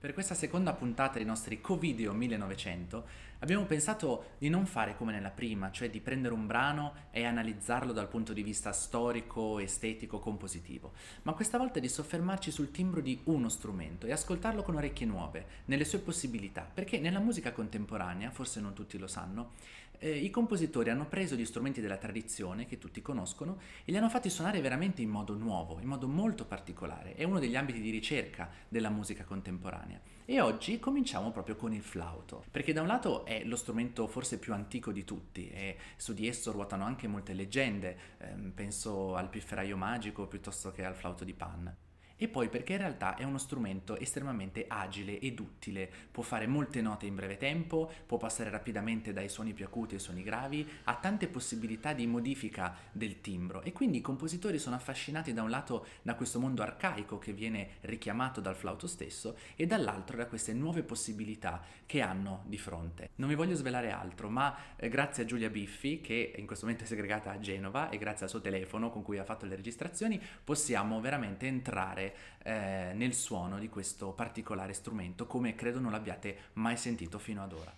Per questa seconda puntata dei nostri Co-Video 1900 abbiamo pensato di non fare come nella prima, cioè di prendere un brano e analizzarlo dal punto di vista storico, estetico, compositivo, ma questa volta di soffermarci sul timbro di uno strumento e ascoltarlo con orecchie nuove, nelle sue possibilità, perché nella musica contemporanea, forse non tutti lo sanno, eh, i compositori hanno preso gli strumenti della tradizione, che tutti conoscono, e li hanno fatti suonare veramente in modo nuovo, in modo molto particolare. È uno degli ambiti di ricerca della musica contemporanea. E oggi cominciamo proprio con il flauto, perché da un lato è lo strumento forse più antico di tutti e su di esso ruotano anche molte leggende, eh, penso al pifferaio magico piuttosto che al flauto di Pan e poi perché in realtà è uno strumento estremamente agile ed utile, può fare molte note in breve tempo, può passare rapidamente dai suoni più acuti ai suoni gravi, ha tante possibilità di modifica del timbro e quindi i compositori sono affascinati da un lato da questo mondo arcaico che viene richiamato dal flauto stesso e dall'altro da queste nuove possibilità che hanno di fronte. Non vi voglio svelare altro, ma eh, grazie a Giulia Biffi che in questo momento è segregata a Genova e grazie al suo telefono con cui ha fatto le registrazioni possiamo veramente entrare eh, nel suono di questo particolare strumento come credo non l'abbiate mai sentito fino ad ora.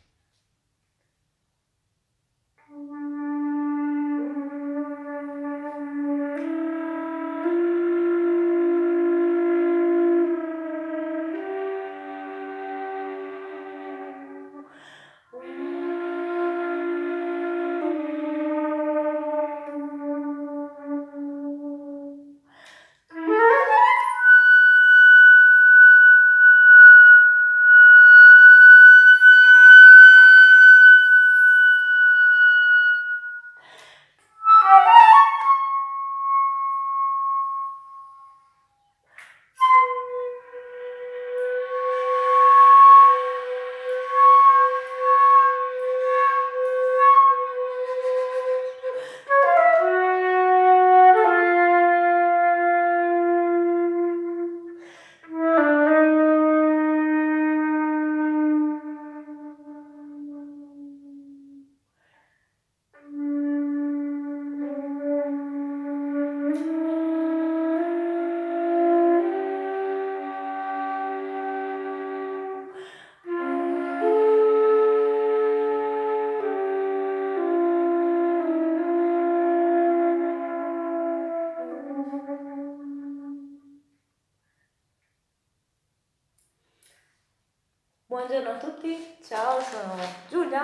Buongiorno a tutti, ciao, sono Giulia,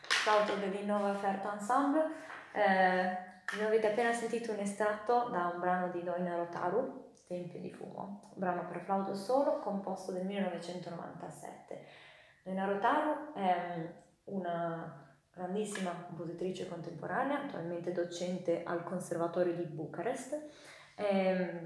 flauto dell'Innova Offerta Ensemble. Eh, vi avete appena sentito un estratto da un brano di Doina Rotaru, Tempio di Fumo, un brano per flauto solo composto del 1997. Doina Rotaru è una grandissima compositrice contemporanea, attualmente docente al Conservatorio di Bucarest. È,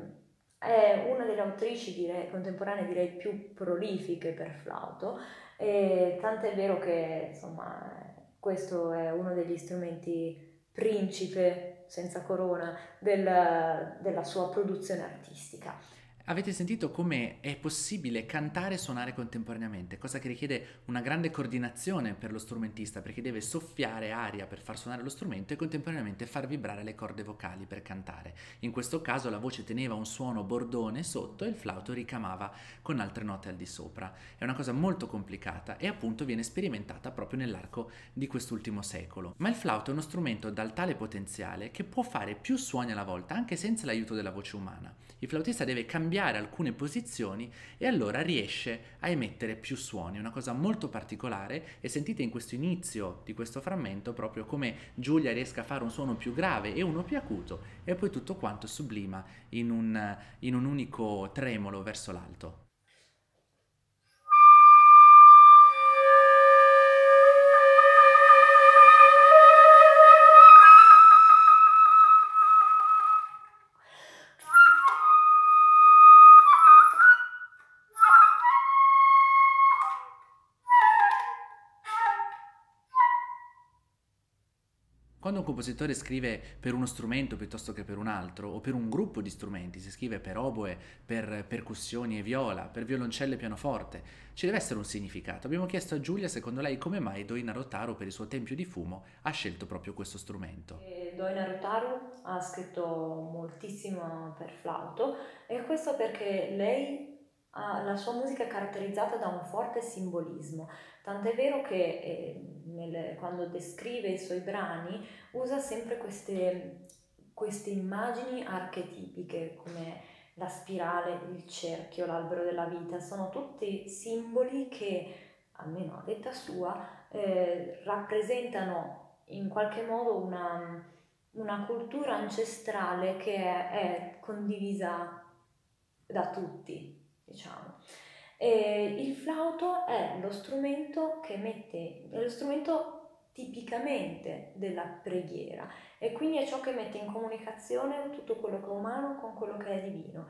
è una delle autrici direi, contemporanee direi più prolifiche per flauto, e tant'è vero che insomma questo è uno degli strumenti principe senza corona del, della sua produzione artistica. Avete sentito come è possibile cantare e suonare contemporaneamente, cosa che richiede una grande coordinazione per lo strumentista perché deve soffiare aria per far suonare lo strumento e contemporaneamente far vibrare le corde vocali per cantare. In questo caso la voce teneva un suono bordone sotto e il flauto ricamava con altre note al di sopra. È una cosa molto complicata e appunto viene sperimentata proprio nell'arco di quest'ultimo secolo. Ma il flauto è uno strumento dal tale potenziale che può fare più suoni alla volta anche senza l'aiuto della voce umana. Il flautista deve cambiare cambiare alcune posizioni e allora riesce a emettere più suoni, una cosa molto particolare e sentite in questo inizio di questo frammento proprio come Giulia riesca a fare un suono più grave e uno più acuto e poi tutto quanto sublima in un, in un unico tremolo verso l'alto. Quando un compositore scrive per uno strumento piuttosto che per un altro, o per un gruppo di strumenti, si scrive per oboe, per percussioni e viola, per violoncello e pianoforte, ci deve essere un significato. Abbiamo chiesto a Giulia, secondo lei, come mai Doina Rotaro, per il suo Tempio di Fumo, ha scelto proprio questo strumento. Doina Rotaro ha scritto moltissimo per flauto, e questo perché lei la sua musica è caratterizzata da un forte simbolismo, tant'è vero che eh, nel, quando descrive i suoi brani usa sempre queste, queste immagini archetipiche come la spirale, il cerchio, l'albero della vita, sono tutti simboli che, almeno a detta sua, eh, rappresentano in qualche modo una, una cultura ancestrale che è, è condivisa da tutti, diciamo. E il flauto è lo strumento che mette, è lo strumento tipicamente della preghiera e quindi è ciò che mette in comunicazione tutto quello che è umano con quello che è divino.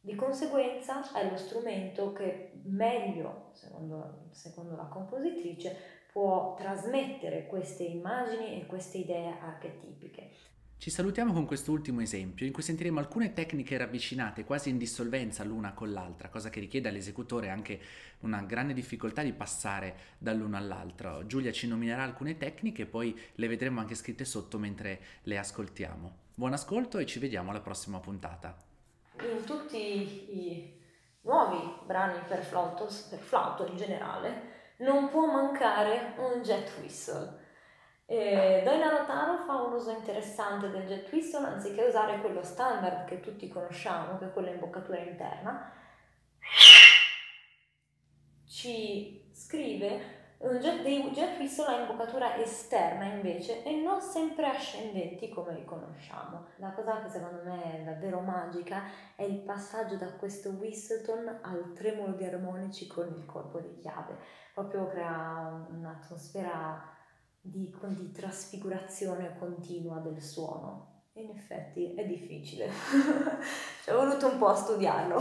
Di conseguenza è lo strumento che meglio, secondo, secondo la compositrice, può trasmettere queste immagini e queste idee archetipiche. Ci salutiamo con questo ultimo esempio in cui sentiremo alcune tecniche ravvicinate quasi in dissolvenza l'una con l'altra, cosa che richiede all'esecutore anche una grande difficoltà di passare dall'uno all'altro. Giulia ci nominerà alcune tecniche e poi le vedremo anche scritte sotto mentre le ascoltiamo. Buon ascolto e ci vediamo alla prossima puntata. In tutti i nuovi brani per flauto, per flauto in generale, non può mancare un jet whistle e Doina Rotaro fa un uso interessante del jet whistle anziché usare quello standard che tutti conosciamo, che è quello in boccatura interna, ci scrive un jet, dei jet whistle a imboccatura esterna invece e non sempre ascendenti come li conosciamo. La cosa che secondo me è davvero magica è il passaggio da questo whistleton al tremolo di armonici con il colpo di chiave, proprio crea un'atmosfera di, di trasfigurazione continua del suono. In effetti è difficile, ci è voluto un po' a studiarlo.